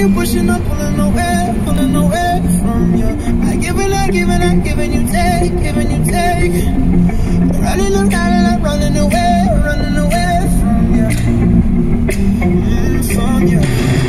you pushing, I'm pulling away, pulling away from you. I give and I give and I'm giving you take, giving you take. Running around and I'm running away, running away from you. Mm, from you.